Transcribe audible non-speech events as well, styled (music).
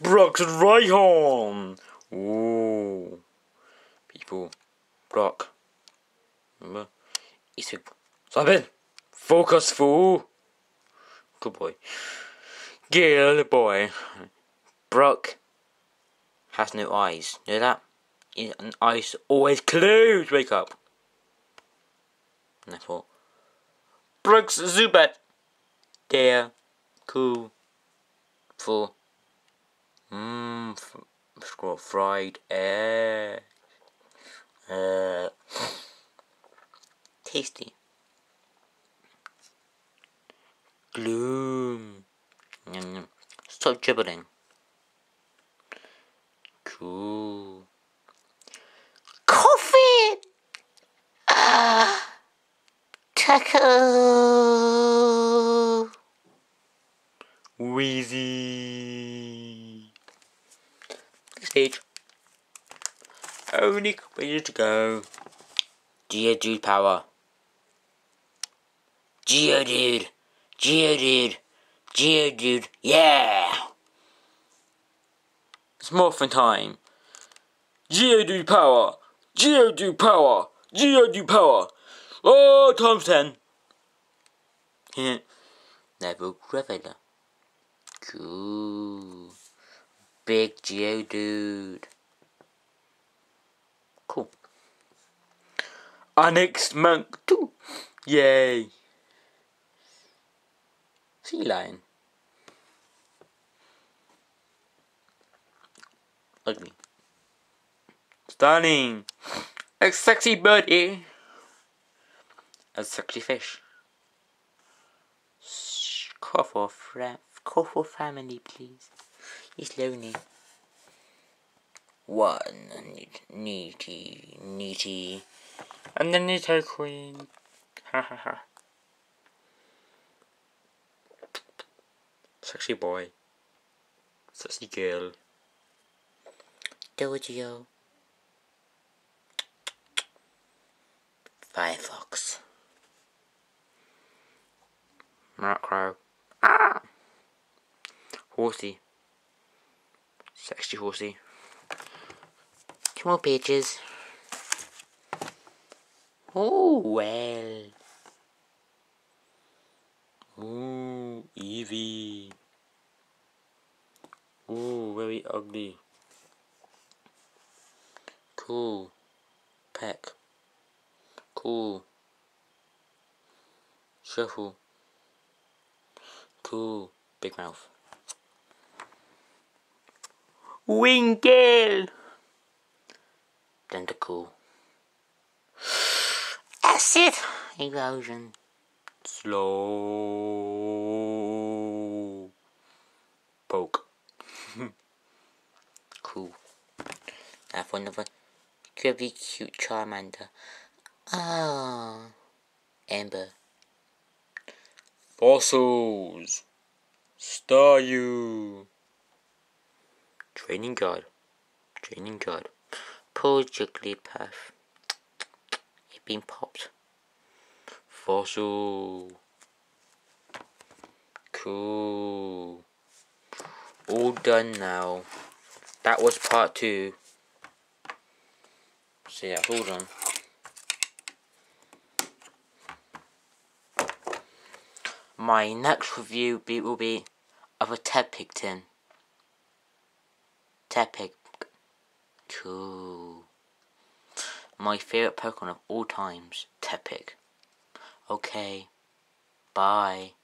Brock's Rhyhorn! Ooh. People. Brock. Remember? He's a. It! Focus, fool! Good boy. Good boy. Brock has no eyes. Know that? His eyes always closed. Wake up. And I thought, Brock's Zubat. There. Cool. Full. Mmm. Scroll fried egg. Uh, tasty. Gloom. Stop gibbering. Cool. Coffee! Ah! Taco! Wheezy. Stage. Only pages to go. Geodude power. Geodude. Geodude. Geodude. Yeah! It's morphin time. Geodude power. Geodude power. Geodude power. Oh, times ten. (laughs) Level Graveler. Cool. Big Geo Geodude. Cool. Our next monk too. Yay. Sea lion. Ugly. Stunning. A sexy birdie. A sexy fish. Call for for family, please. He's lonely. One neaty, neaty, and then Nidoqueen. Ha ha ha. Sexy boy. Sexy girl. Dojo. Firefox. Rat crow. Ah! Horsey. Sexy horsey. Two more pages. Oh, well. Ooh, Eevee. Ooh, very ugly. Cool. Peck. Cool. Shuffle. Cool. Big mouth. Winkle! Tentacle. (sighs) Acid! Erosion. Slow. Poke. (laughs) cool. Now for another very cute Charmander. Ah. Amber. Fossils. Staryu. Training guard. Training guard. Poor Jigglypuff. It's been popped. Fossil. Cool. All done now. That was part two. So yeah, hold on. My next review will be of a Tepig tin. Tepig. Cool. My favourite Pokemon of all times, Tepig. Okay. Bye.